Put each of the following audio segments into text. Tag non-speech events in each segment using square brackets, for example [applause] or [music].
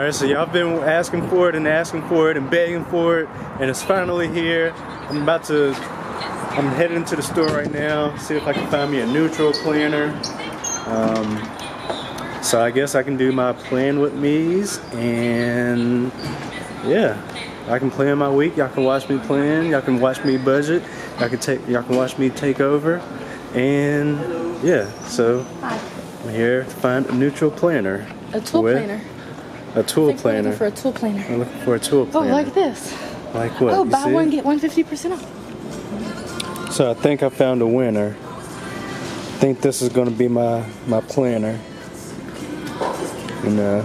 Alright, so y'all been asking for it and asking for it and begging for it, and it's finally here. I'm about to, I'm heading to the store right now, see if I can find me a neutral planner. Um, so I guess I can do my plan with me's, and yeah, I can plan my week. Y'all can watch me plan. Y'all can watch me budget. Y'all can take. Y'all can watch me take over, and yeah. So I'm here to find a neutral planner. A tool with- planner. A tool planner. for a tool planner. I'm looking for a tool planner. Oh, like this. Like what? Oh, buy see? one get one fifty percent off. So I think I found a winner. I think this is gonna be my my planner. And uh,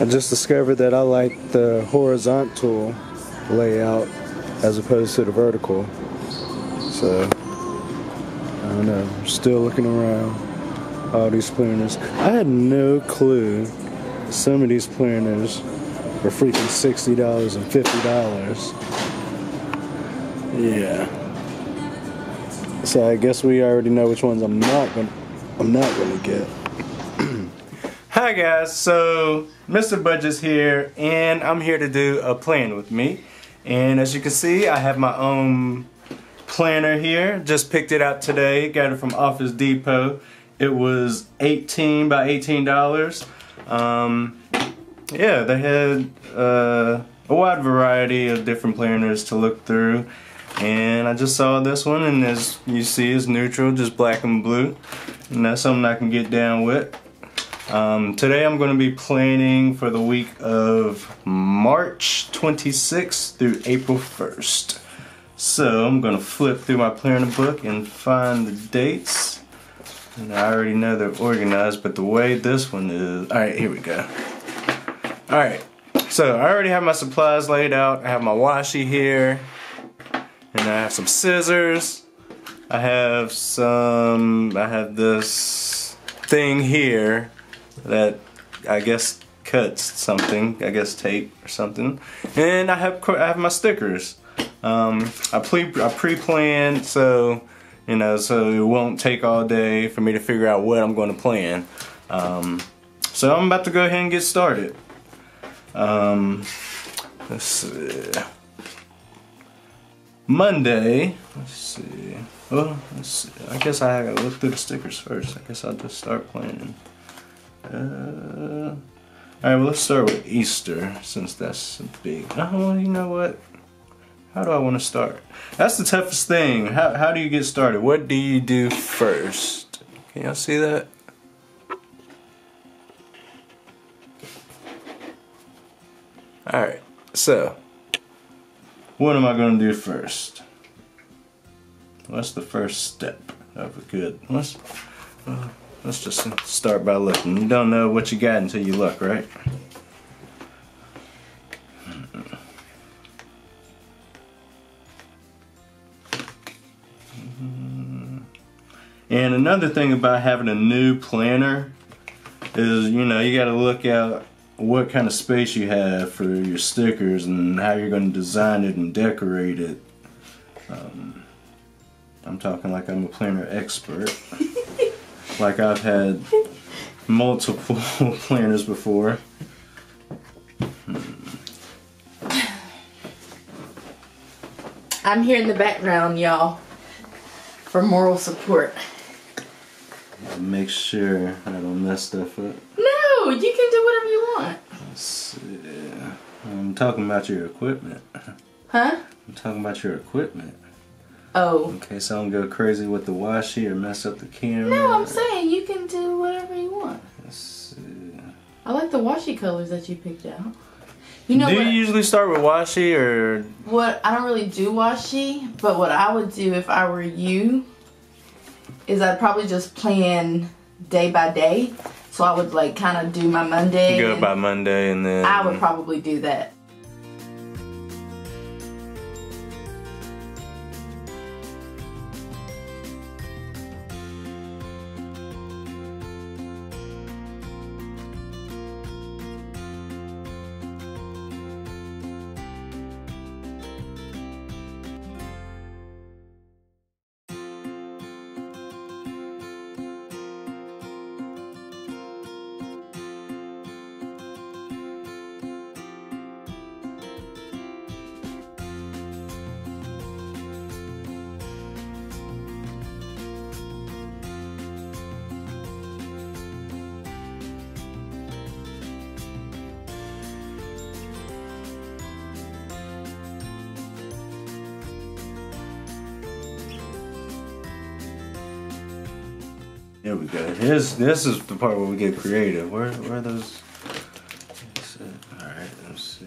I just discovered that I like the horizontal layout as opposed to the vertical. So I don't know. I'm still looking around all these planners. I had no clue some of these planners were freaking sixty dollars and fifty dollars. Yeah. So I guess we already know which ones I'm not gonna I'm not gonna get. [clears throat] Hi guys, so Mr. Budget's here and I'm here to do a plan with me. And as you can see, I have my own planner here. Just picked it out today, got it from Office Depot. It was 18 by $18. Um, yeah, they had uh, a wide variety of different planners to look through. And I just saw this one, and as you see, it's neutral, just black and blue. And that's something I can get down with. Um, today I'm going to be planning for the week of March 26th through April 1st. So I'm going to flip through my planner book and find the dates. And I already know they're organized, but the way this one is. Alright, here we go. Alright, so I already have my supplies laid out. I have my washi here. And I have some scissors. I have some, I have this thing here that I guess cuts something, I guess tape or something. And I have, I have my stickers. Um, I pre, I pre-planned so, you know, so it won't take all day for me to figure out what I'm going to plan. Um, so I'm about to go ahead and get started. Um, let's see. Monday. Let's see. Well, let's see. I guess I gotta look through the stickers first. I guess I'll just start planning. Uh, all right. Well, let's start with Easter since that's big. Oh, you know what? How do I want to start? That's the toughest thing. How how do you get started? What do you do first? Can y'all see that? All right. So, what am I going to do first? What's the first step of a good? Let's uh, let's just start by looking. You don't know what you got until you look, right? Another thing about having a new planner is, you know, you got to look out what kind of space you have for your stickers and how you're going to design it and decorate it. Um, I'm talking like I'm a planner expert. [laughs] like I've had multiple [laughs] planners before. I'm here in the background, y'all, for moral support. Make sure I don't mess stuff up. No, you can do whatever you want. Let's see. I'm talking about your equipment. Huh? I'm talking about your equipment. Oh. In case I don't go crazy with the washi or mess up the camera. No, I'm saying you can do whatever you want. Let's see. I like the washi colors that you picked out. You know do what? you usually start with washi or what I don't really do washi, but what I would do if I were you is I'd probably just plan day by day. So I would like kind of do my Monday. go by Monday and then I would probably do that. Here we go. Here's this is the part where we get creative. Where where are those? All right, let's see.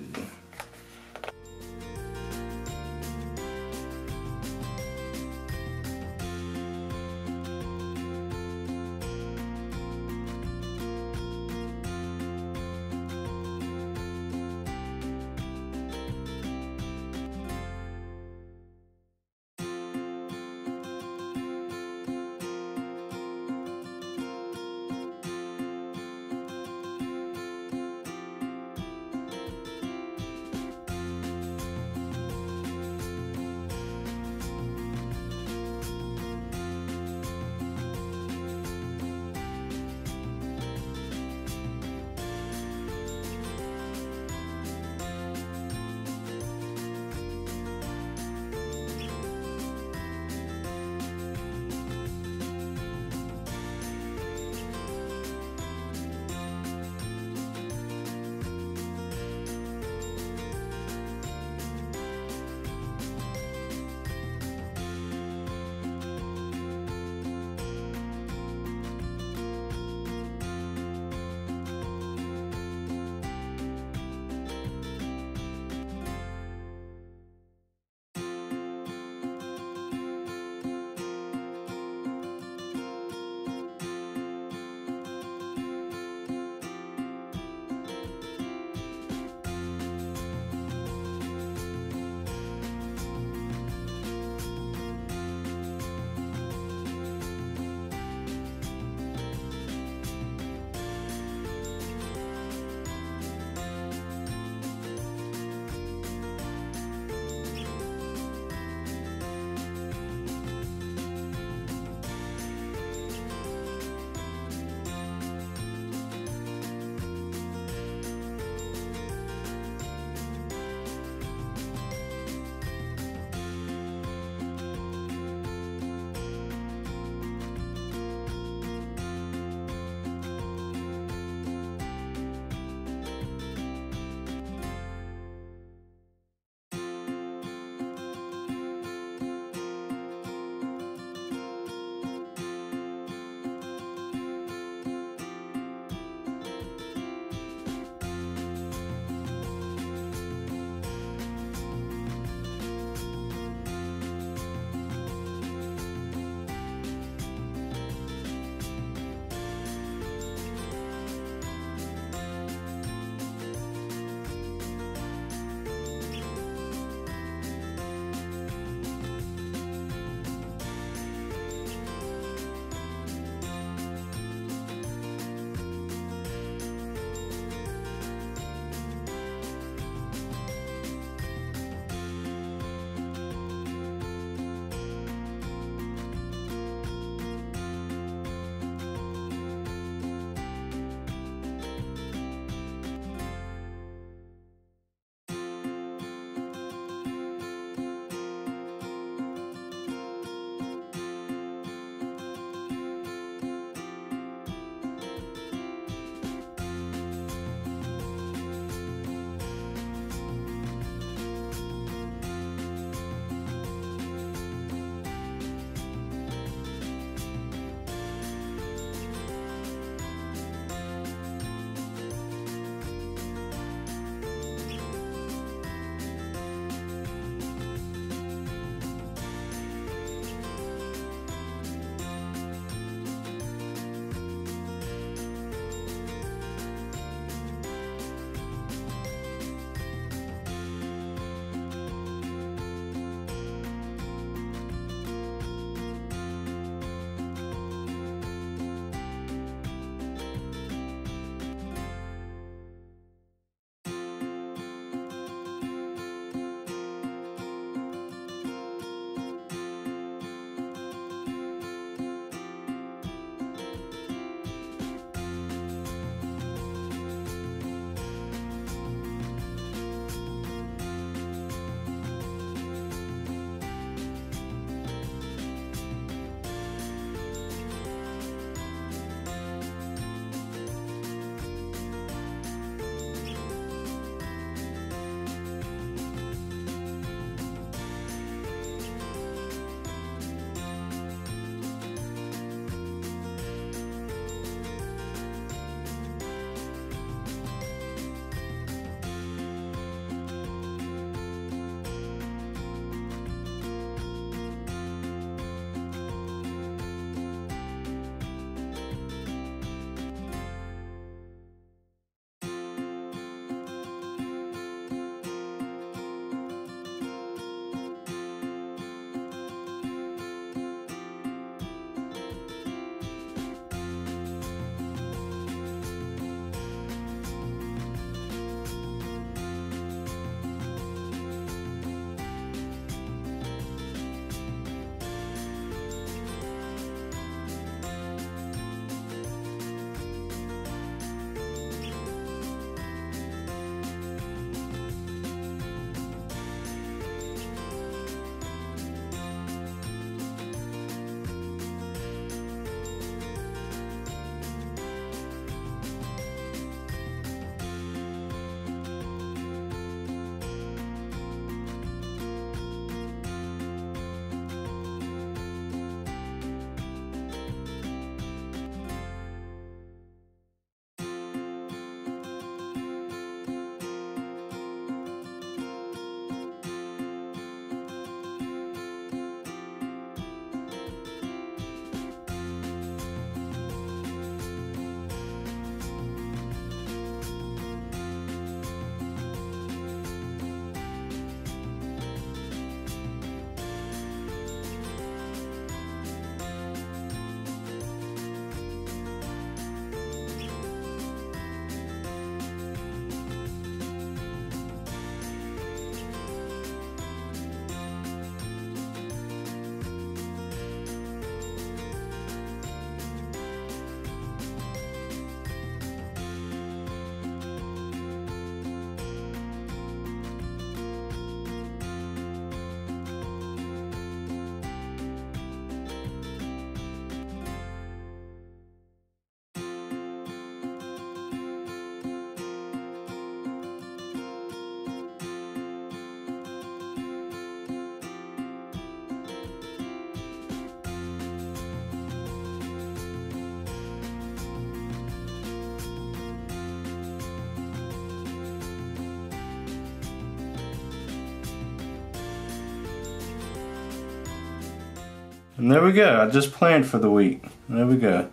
And there we go. I just planned for the week. There we go.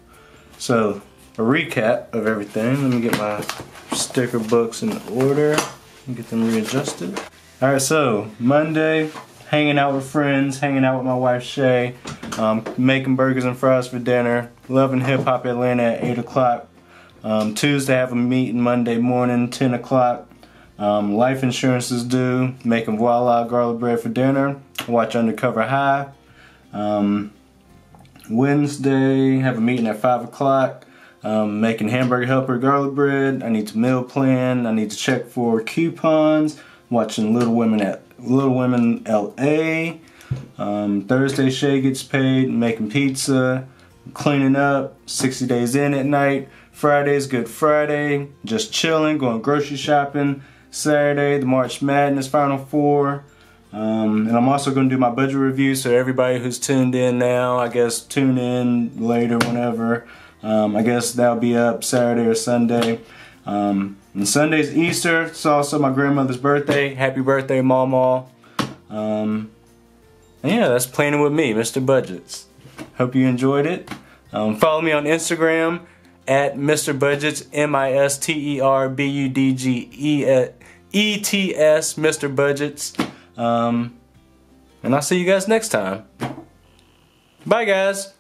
So, a recap of everything. Let me get my sticker books in order and get them readjusted. Alright, so Monday, hanging out with friends, hanging out with my wife Shay, um, making burgers and fries for dinner, Love & Hip Hop Atlanta at 8 o'clock. Um, Tuesday, have a meeting Monday morning, 10 o'clock. Um, life insurance is due, making voila garlic bread for dinner, watch Undercover High. Um, Wednesday, have a meeting at 5 o'clock. Um, making hamburger helper garlic bread. I need to meal plan. I need to check for coupons. Watching Little Women at Little Women LA. Um, Thursday, Shay gets paid. Making pizza. Cleaning up. 60 days in at night. Friday's Good Friday. Just chilling. Going grocery shopping. Saturday, the March Madness Final Four. Um, and I'm also going to do my budget review, so everybody who's tuned in now, I guess tune in later, whenever. Um, I guess that'll be up Saturday or Sunday. Um, and Sunday's Easter. It's also my grandmother's birthday. Happy birthday, Mama. Um, yeah, that's planning with me, Mr. Budgets. Hope you enjoyed it. Um, follow me on Instagram at Mr. Budgets, M-I-S-T-E-R-B-U-D-G-E-E-T-S, Mr. Budgets. Um, and I'll see you guys next time. Bye, guys.